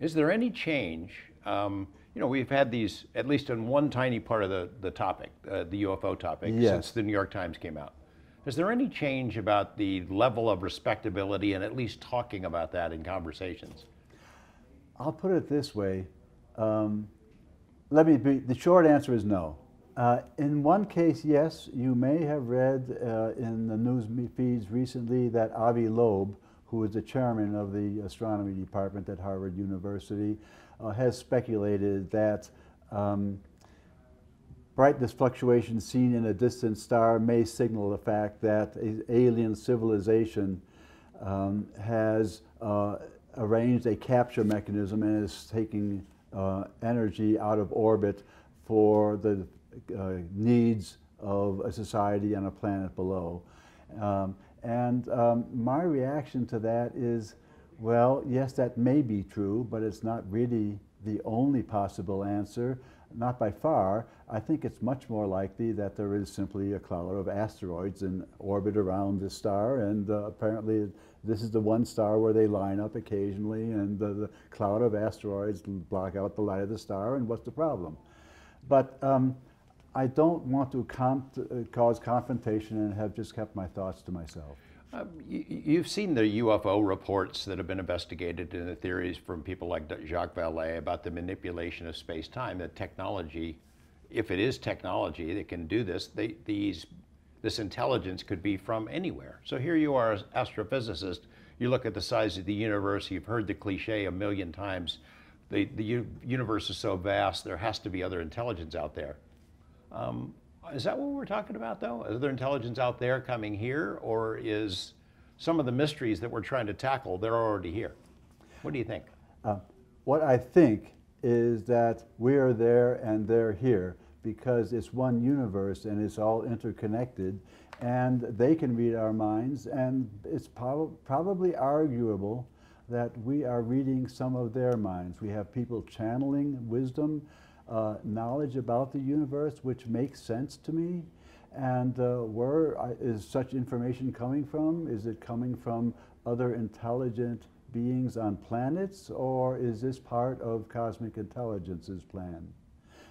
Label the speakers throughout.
Speaker 1: Is there any change? Um, you know, we've had these, at least in one tiny part of the, the topic, uh, the UFO topic,
Speaker 2: Yes.
Speaker 1: since the New York Times came out. Is there any change about the level of respectability and at least talking about that in conversations?
Speaker 2: I'll put it this way. Um, let me be, the short answer is no. Uh, in one case, yes, you may have read uh, in the news feeds recently that Avi Loeb, who is the chairman of the astronomy department at Harvard University, uh, has speculated that um, brightness fluctuations seen in a distant star may signal the fact that alien civilization um, has uh, arranged a capture mechanism and is taking uh, energy out of orbit for the uh, needs of a society on a planet below. Um, and um, my reaction to that is, well, yes, that may be true, but it's not really the only possible answer, not by far. I think it's much more likely that there is simply a cloud of asteroids in orbit around this star, and uh, apparently this is the one star where they line up occasionally, and the, the cloud of asteroids block out the light of the star, and what's the problem? But um, I don't want to uh, cause confrontation and have just kept my thoughts to myself.
Speaker 1: Um, you, you've seen the UFO reports that have been investigated and the theories from people like Jacques Vallée about the manipulation of space-time, that technology, if it is technology that can do this, they, these, this intelligence could be from anywhere. So here you are as astrophysicist, you look at the size of the universe, you've heard the cliche a million times, the, the universe is so vast, there has to be other intelligence out there. Um, is that what we're talking about, though? Is there intelligence out there coming here, or is some of the mysteries that we're trying to tackle they're already here? What do you think?
Speaker 2: Uh, what I think is that we are there and they're here because it's one universe and it's all interconnected and they can read our minds and it's prob- probably arguable that we are reading some of their minds. We have people channeling wisdom, uh, knowledge about the universe, which makes sense to me. And uh, where is such information coming from? Is it coming from other intelligent beings on planets, or is this part of cosmic intelligence's plan?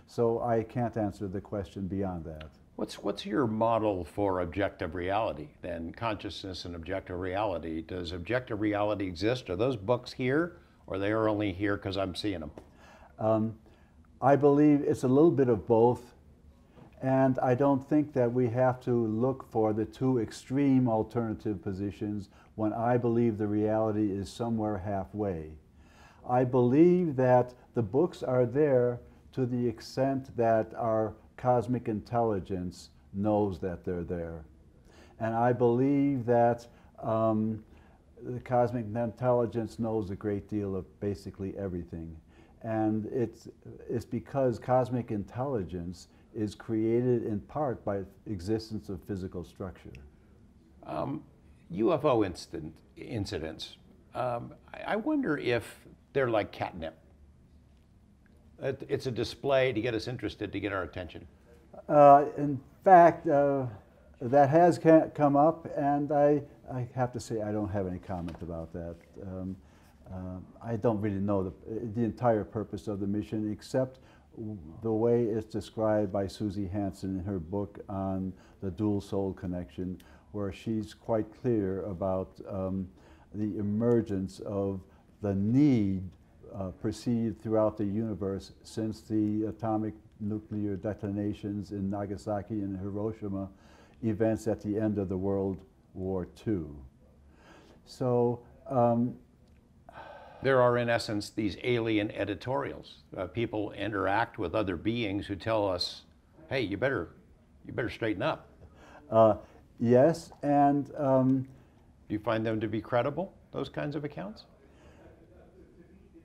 Speaker 2: So I can't answer the question beyond that.
Speaker 1: What's, what's your model for objective reality, then? Consciousness and objective reality. Does objective reality exist? Are those books here, or they are only here because I'm seeing them?
Speaker 2: Um, I believe it's a little bit of both, and I don't think that we have to look for the two extreme alternative positions when I believe the reality is somewhere halfway. I believe that the books are there to the extent that our cosmic intelligence knows that they're there. And I believe that um, the cosmic intelligence knows a great deal of basically everything. And it's, it's because cosmic intelligence is created in part by existence of physical structure.
Speaker 1: Um, UFO incident, incidents, um, I I wonder if they're like catnip. It- It's a display to get us interested, to get our attention.
Speaker 2: Uh, in fact, uh, that has come up, and I, I have to say I don't have any comment about that. Um, um, I don't really know the, the entire purpose of the mission, except the way it's described by Suzy Hansen in her book on the dual soul connection, where she's quite clear about um, the emergence of the need uh, perceived throughout the universe since the atomic nuclear detonations in Nagasaki and Hiroshima events at the end of the World War II. So, um,
Speaker 1: There are, in essence, these alien editorials. Uh, people interact with other beings who tell us, "Hey, you better, you better straighten up."
Speaker 2: uh, yes, and um,
Speaker 1: Do you find them to be credible? Those kinds of accounts?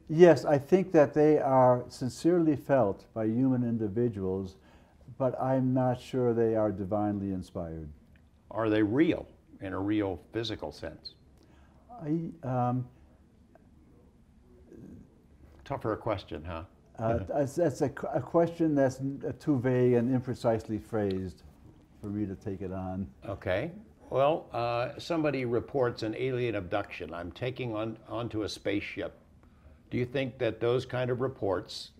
Speaker 2: yes, I think that they are sincerely felt by human individuals, but I'm not sure they are divinely inspired.
Speaker 1: Are they real in a real physical sense?
Speaker 2: I, um,
Speaker 1: Tougher question, huh?
Speaker 2: Uh, that's, a, a question that's uh, too vague and imprecisely phrased for me to take it on.
Speaker 1: Okay. Well, uh, somebody reports an alien abduction. I'm taking on onto a spaceship. Do you think that those kind of reports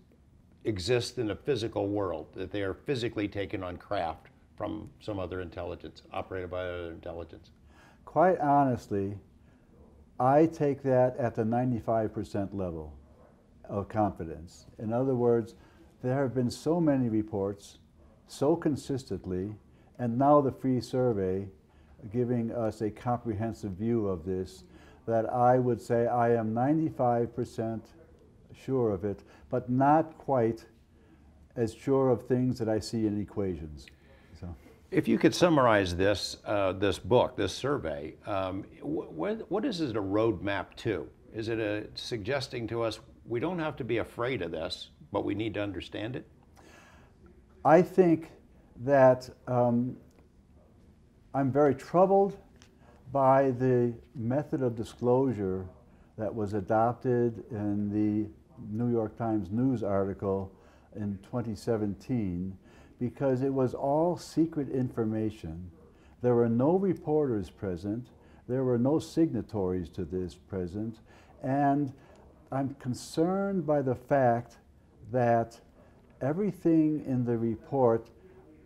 Speaker 1: exist in a physical world, that they are physically taken on craft from some other intelligence, operated by other intelligence?
Speaker 2: Quite honestly, I take that at the 95% level of confidence. In other words, there have been so many reports, so consistently, and now the free survey giving us a comprehensive view of this that I would say I am 95% sure of it, but not quite as sure of things that I see in equations. So.
Speaker 1: If you could summarize this, uh, this book, this survey, um, wh what is it a roadmap to? Is it a, suggesting to us we don't have to be afraid of this, but we need to understand it?
Speaker 2: I think that um, I'm very troubled by the method of disclosure that was adopted in the New York Times News article in 2017 because it was all secret information. There were no reporters present, there were no signatories to this present, and I'm concerned by the fact that everything in the report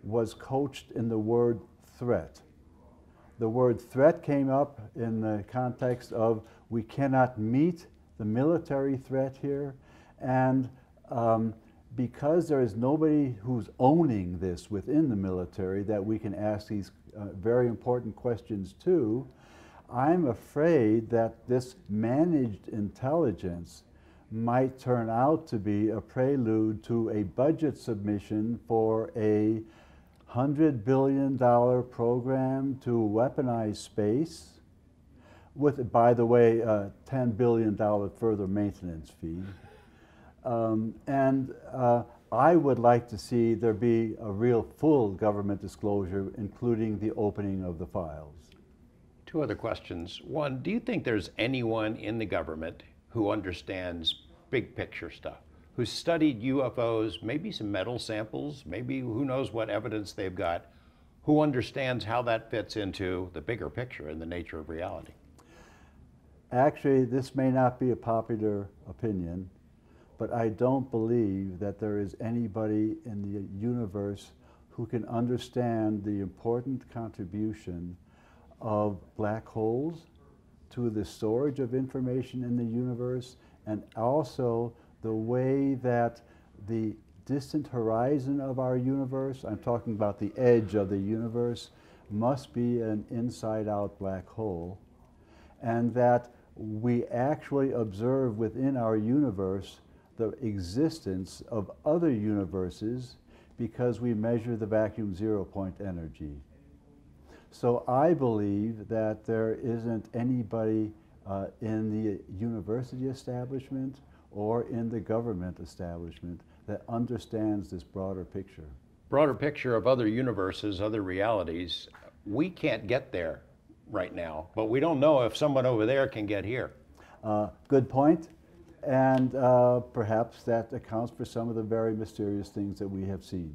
Speaker 2: was coached in the word threat. The word threat came up in the context of we cannot meet the military threat here, and um, because there is nobody who's owning this within the military that we can ask these uh, very important questions to, I'm afraid that this managed intelligence might turn out to be a prelude to a budget submission for a $100 billion program to weaponize space with, by the way, a $10 billion further maintenance fee. Um, and uh, I would like to see there be a real full government disclosure, including the opening of the files.
Speaker 1: Two other questions. One, do you think there's anyone in the government who understands big picture stuff? who studied UFOs, maybe some metal samples, maybe who knows what evidence they've got, who understands how that fits into the bigger picture and the nature of reality.
Speaker 2: Actually, this may not be a popular opinion, but I don't believe that there is anybody in the universe who can understand the important contribution of black holes to the storage of information in the universe and also the way that the distant horizon of our universe, I'm talking about the edge of the universe, must be an inside out black hole, and that we actually observe within our universe the existence of other universes because we measure the vacuum zero point energy. So I believe that there isn't anybody uh, in the university establishment or in the government establishment that understands this broader picture.
Speaker 1: Broader picture of other universes, other realities. We can't get there right now, but we don't know if someone over there can get here.
Speaker 2: Uh, good point. And uh, perhaps that accounts for some of the very mysterious things that we have seen.